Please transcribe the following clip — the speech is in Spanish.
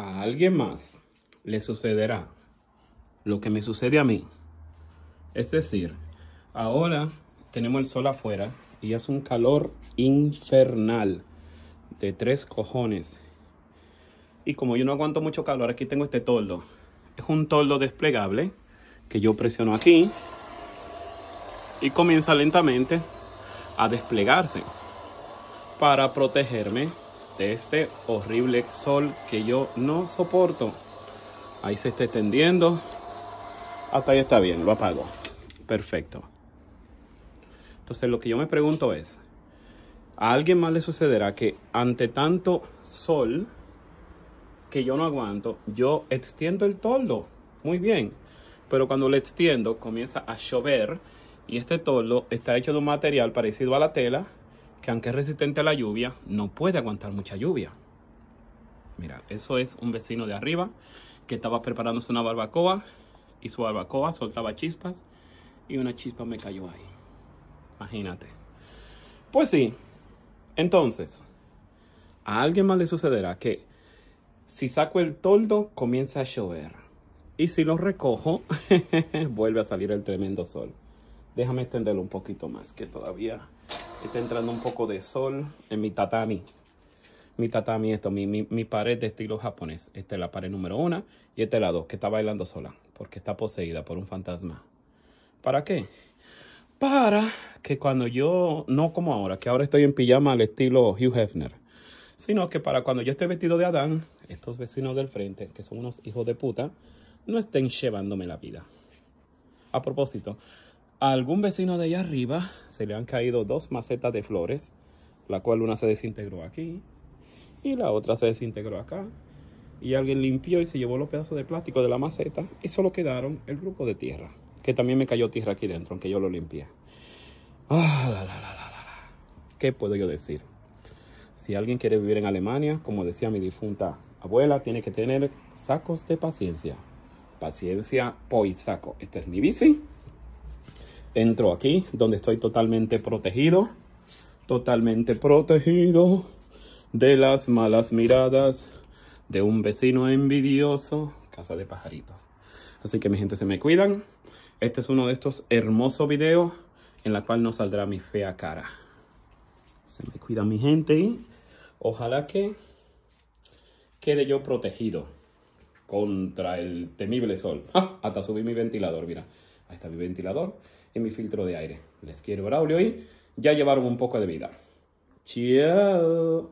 a alguien más le sucederá lo que me sucede a mí. Es decir, ahora tenemos el sol afuera y es un calor infernal de tres cojones. Y como yo no aguanto mucho calor, aquí tengo este toldo. Es un toldo desplegable que yo presiono aquí y comienza lentamente a desplegarse para protegerme de este horrible sol que yo no soporto. Ahí se está extendiendo. Hasta ahí está bien, lo apago. Perfecto. Entonces lo que yo me pregunto es, ¿a alguien más le sucederá que ante tanto sol que yo no aguanto, yo extiendo el toldo? Muy bien. Pero cuando lo extiendo comienza a llover y este toldo está hecho de un material parecido a la tela que aunque es resistente a la lluvia, no puede aguantar mucha lluvia. Mira, eso es un vecino de arriba que estaba preparándose una barbacoa y su barbacoa soltaba chispas y una chispa me cayó ahí. Imagínate. Pues sí. Entonces, a alguien más le sucederá que si saco el toldo comienza a llover. Y si lo recojo, vuelve a salir el tremendo sol. Déjame extenderlo un poquito más, que todavía está entrando un poco de sol en mi tatami. Mi tatami, esto, mi, mi, pared de estilo japonés. Esta es la pared número uno y esta es la dos, que está bailando sola, porque está poseída por un fantasma. ¿Para qué? Para que cuando yo, no como ahora, que ahora estoy en pijama al estilo Hugh Hefner, sino que para cuando yo esté vestido de Adán, estos vecinos del frente, que son unos hijos de puta, no estén llevándome la vida. A propósito, algún vecino de allá arriba se le han caído dos macetas de flores, la cual una se desintegró aquí y la otra se desintegró acá. Y alguien limpió y se llevó los pedazos de plástico de la maceta y solo quedaron el grupo de tierra, que también me cayó tierra aquí dentro, aunque yo lo limpié. Ah, la, la, la, la, la. ¿Qué puedo yo decir? Si alguien quiere vivir en Alemania, como decía mi difunta abuela, tiene que tener sacos de paciencia. Paciencia, saco. Este es mi bici entro aquí donde estoy totalmente protegido, totalmente protegido de las malas miradas de un vecino envidioso, casa de pajaritos. Así que mi gente se me cuidan. Este es uno de estos hermosos videos en la cual no saldrá mi fea cara. Se me cuida mi gente y ojalá que quede yo protegido contra el temible sol. Hasta subí mi ventilador, mira. Ahí está mi ventilador y mi filtro de aire. Les quiero Braulio y ya llevaron un poco de vida. Chao.